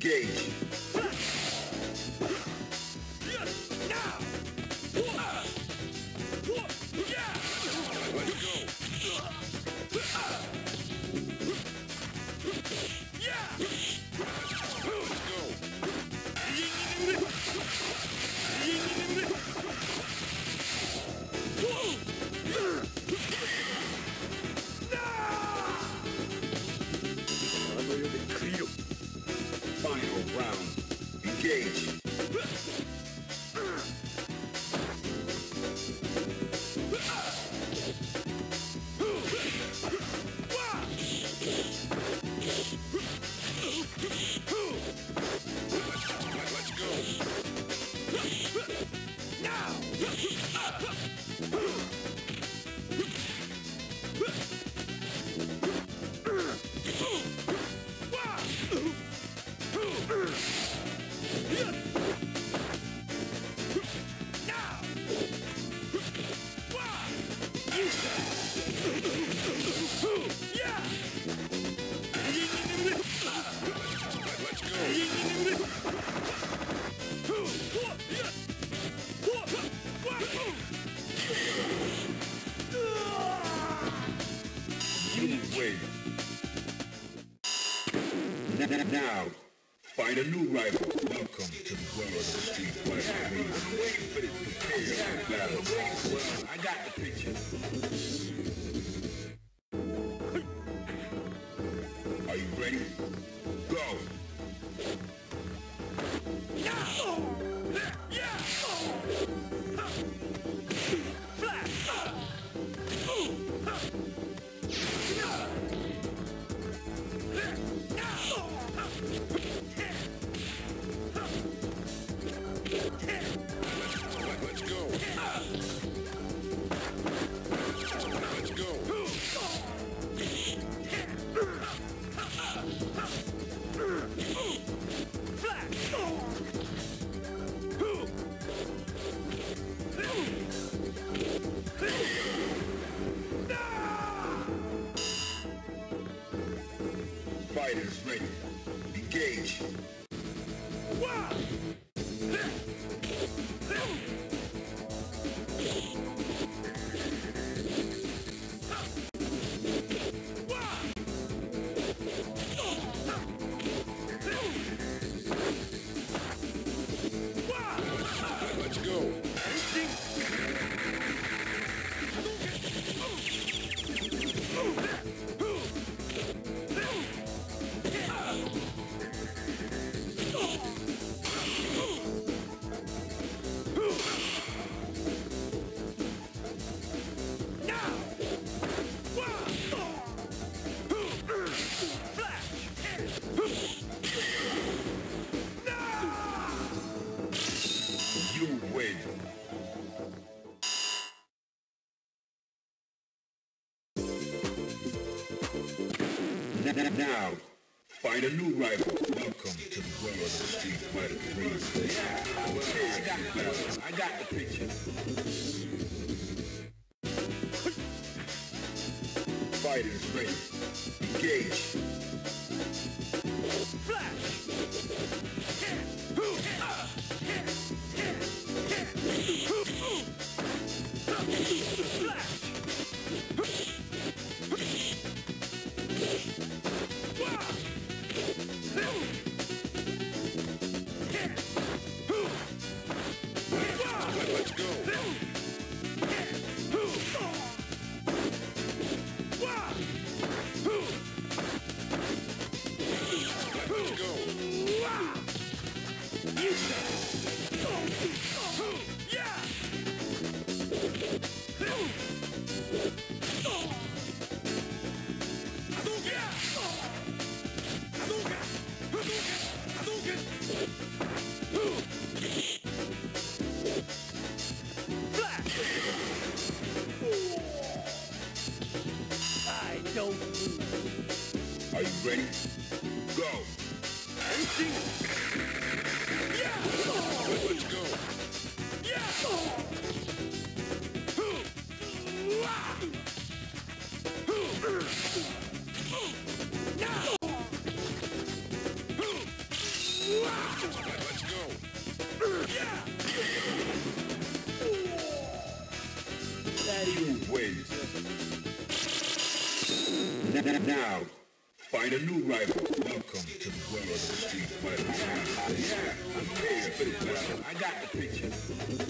gate. Find a new rival. Welcome to the world of the street fighter. I'm waiting for this. Prepare for battle. I got the picture. Now, find a new rival. Welcome to the world of the Street Fighter 3. I got the picture. I got the picture. Fighters ready. Engage. I got the picture.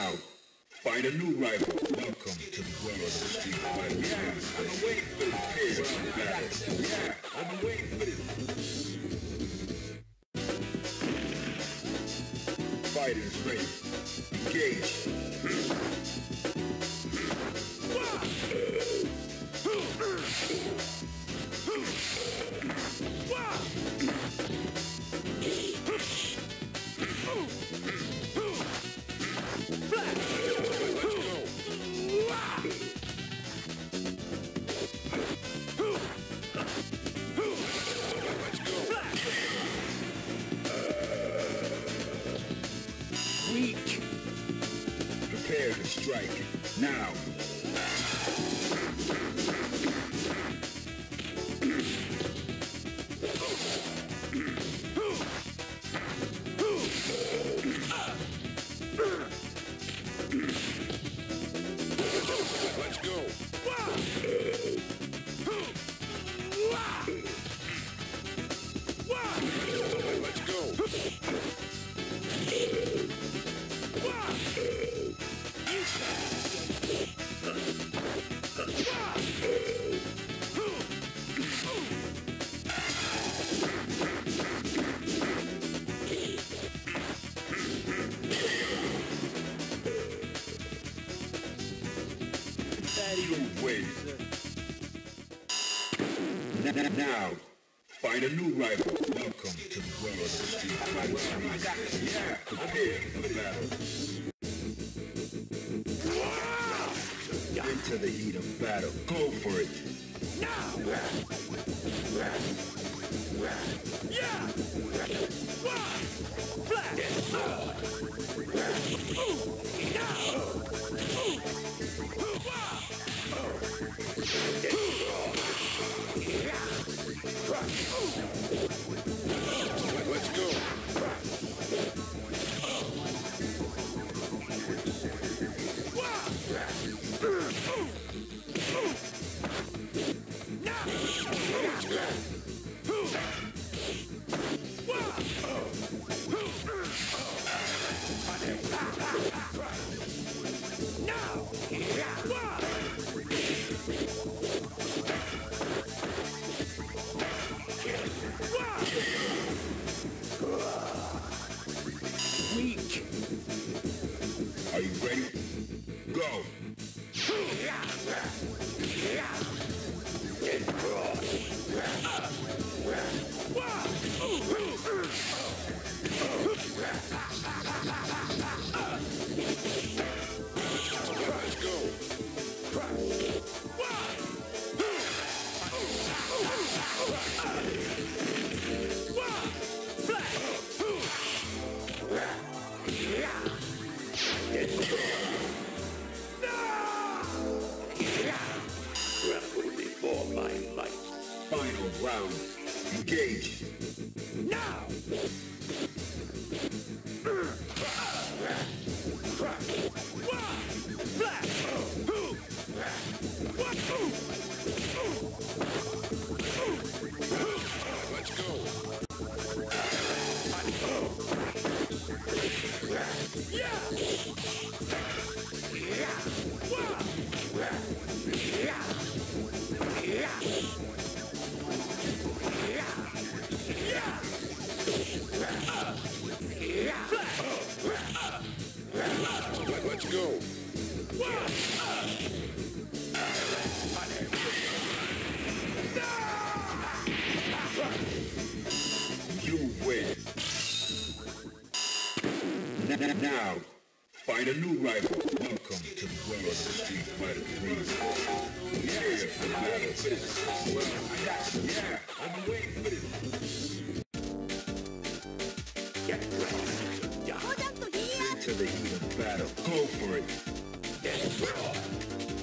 Now, find a new rival. Welcome to the world of the Street 3. I've been waiting for this. Yeah, I've waiting for this. strike now. Now, find a new rival. Welcome to the world of street fights. Yeah, prepare for battle. Into the heat of battle. Go for it. Now! Yeah! to the heat of battle. Go for it. It's raw.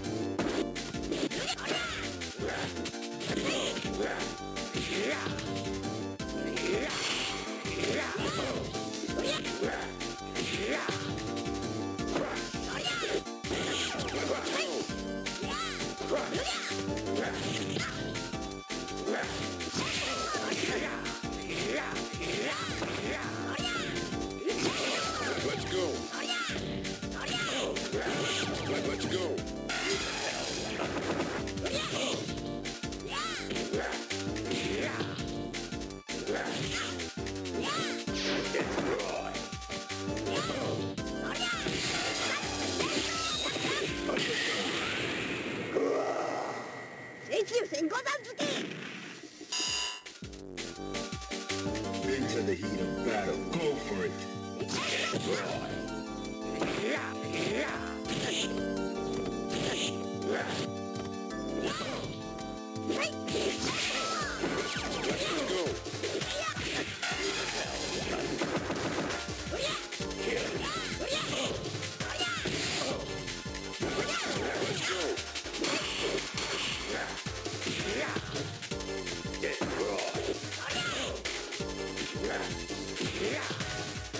Yeah.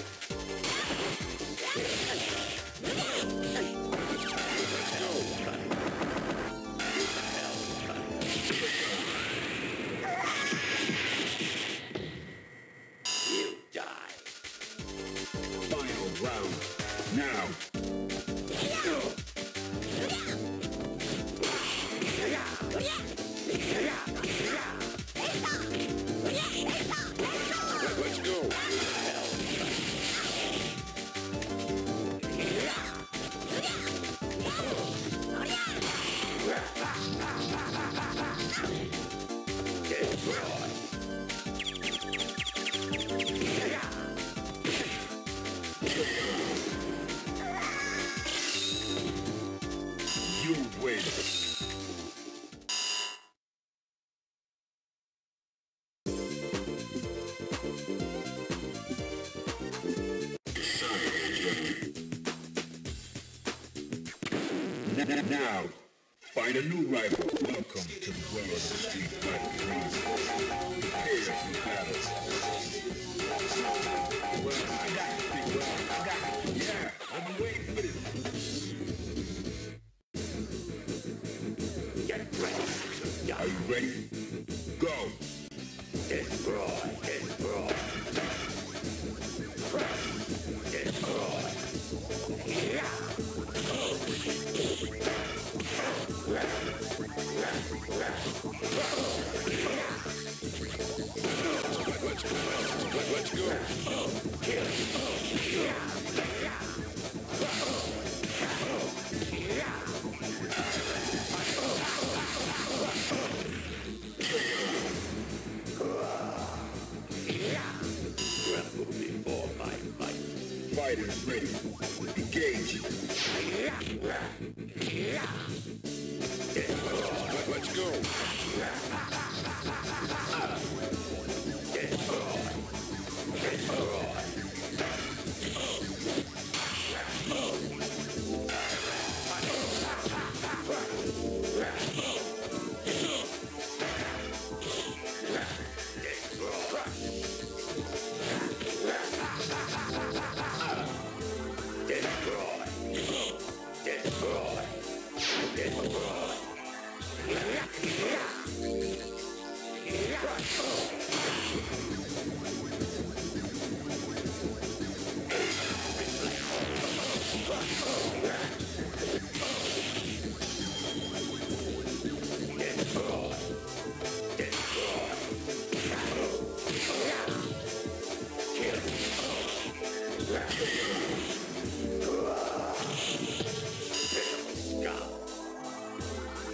Welcome to the world of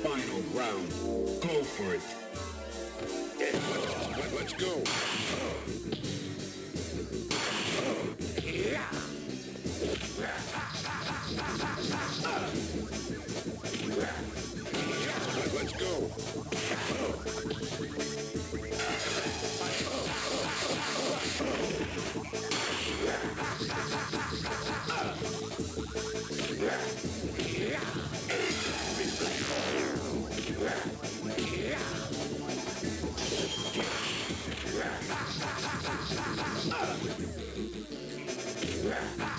Final round. Go for it. Let's go. Ha ha!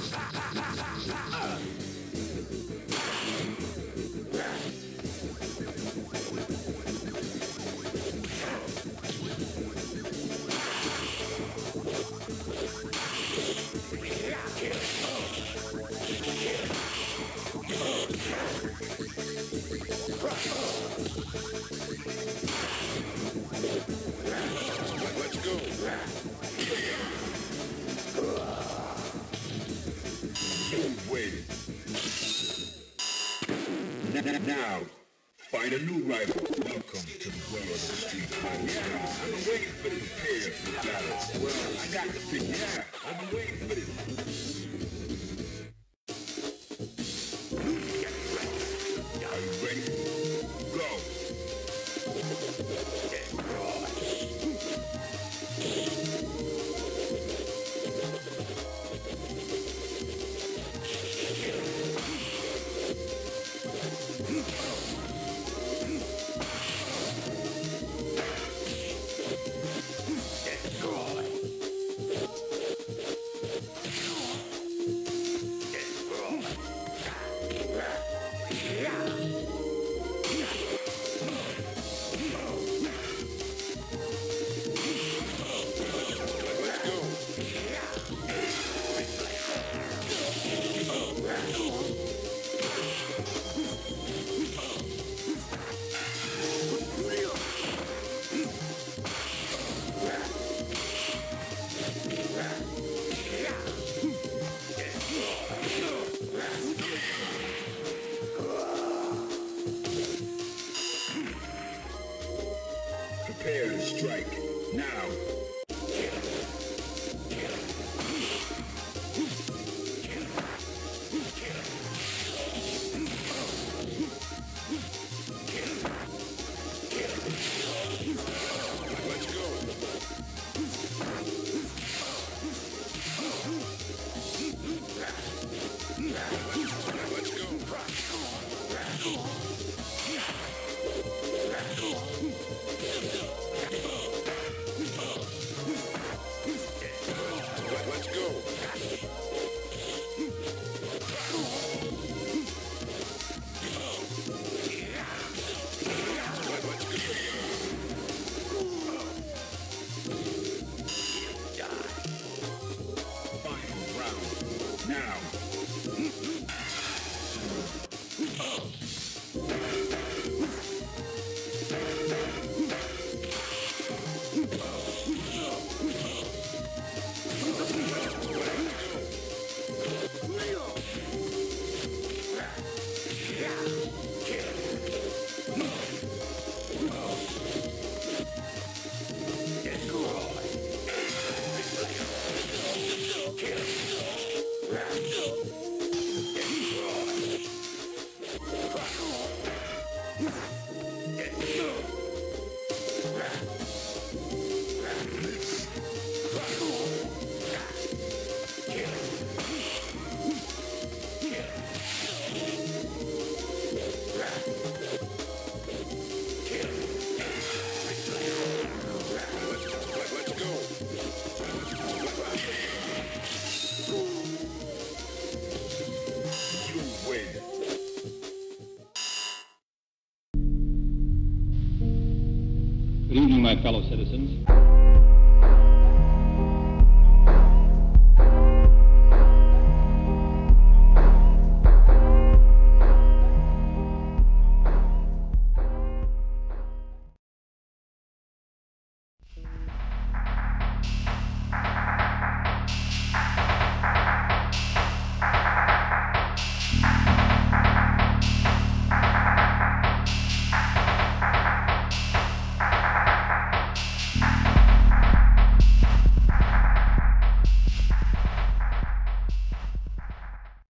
Evening, my fellow citizens.